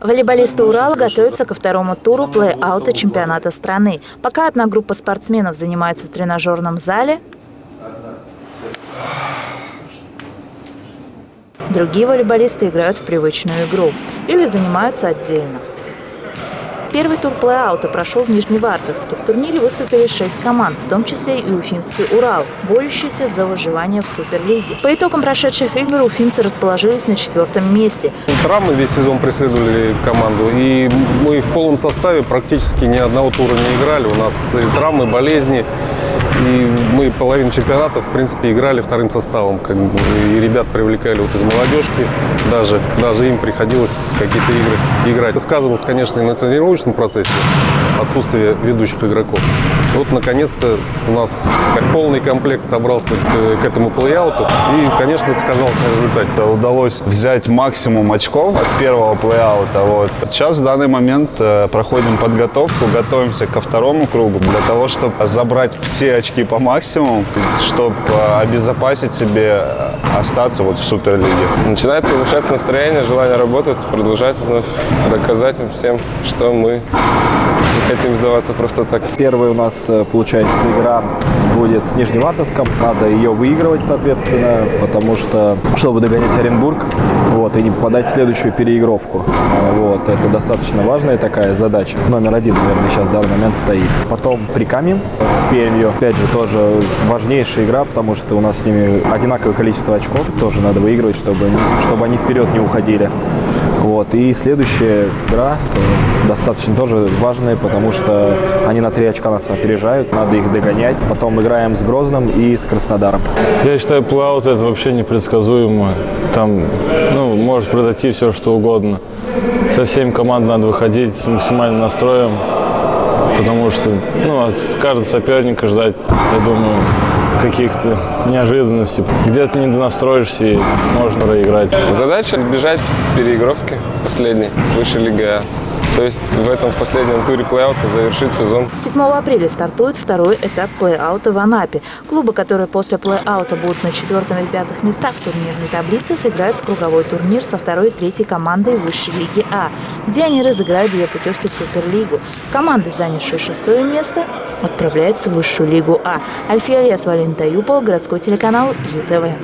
Волейболисты Урала готовятся ко второму туру плей-аута чемпионата страны. Пока одна группа спортсменов занимается в тренажерном зале, другие волейболисты играют в привычную игру или занимаются отдельно. Первый тур плей-аута прошел в Нижневартовске. В турнире выступили шесть команд, в том числе и Уфимский «Урал», борющийся за выживание в Суперлиге. По итогам прошедших игр уфимцы расположились на четвертом месте. Травмы весь сезон преследовали команду, и мы в полном составе практически ни одного тура не играли. У нас и травмы, болезни, и мы половину чемпионата, в принципе, играли вторым составом. Как бы, и ребят привлекали вот из молодежки, даже, даже им приходилось какие-то игры играть. Сказывалось, конечно, и на тренировочном процессе отсутствие ведущих игроков. Вот, наконец-то, у нас как полный комплект собрался к, к этому плей-ауту. И, конечно, это сказалось на результате. Удалось взять максимум очков от первого плей-аута. Вот. Сейчас, в данный момент, э, проходим подготовку, готовимся ко второму кругу для того, чтобы забрать все очки по максимуму, чтобы э, обезопасить себе э, остаться вот в Суперлиге. Начинает повышаться настроение, желание работать, продолжать вновь, доказать им всем, что мы хотим сдаваться просто так. Первая у нас, э, получается, игра будет с Нижневартовском. Надо ее выигрывать, соответственно, потому что, чтобы догонять Оренбург вот, и не попадать в следующую переигровку. Вот, это достаточно важная такая задача. Номер один, наверное, сейчас в данный момент стоит. Потом Прикамьем с Пермью. Опять же, тоже важнейшая игра, потому что у нас с ними одинаковое количество очков. Тоже надо выигрывать, чтобы, чтобы они вперед не уходили. Вот. И следующая игра достаточно тоже важная, потому что они на три очка нас опережают, надо их догонять. Потом играем с Грозным и с Краснодаром. Я считаю, плей это вообще непредсказуемо. Там ну, может произойти все, что угодно. Со всеми команд надо выходить с максимальным настроем, потому что ну, от каждого соперника ждать, я думаю, каких-то неожиданностей. Где-то не донастроишься и можно проиграть. Задача избежать переигровки последней с высшей лигой А. То есть в этом последнем туре плей-аута завершить сезон. 7 апреля стартует второй этап плей-аута в Анапе. Клубы, которые после плей-аута будут на четвертом и пятых местах турнирной таблице, сыграют в круговой турнир со второй и третьей командой высшей лиги А, где они разыграют две путевки в Суперлигу. Команда, занявшая шестое место, отправляется в высшую лигу А. Альфия Альяс, Валентина Юпова, городской телеканал ЮТВ.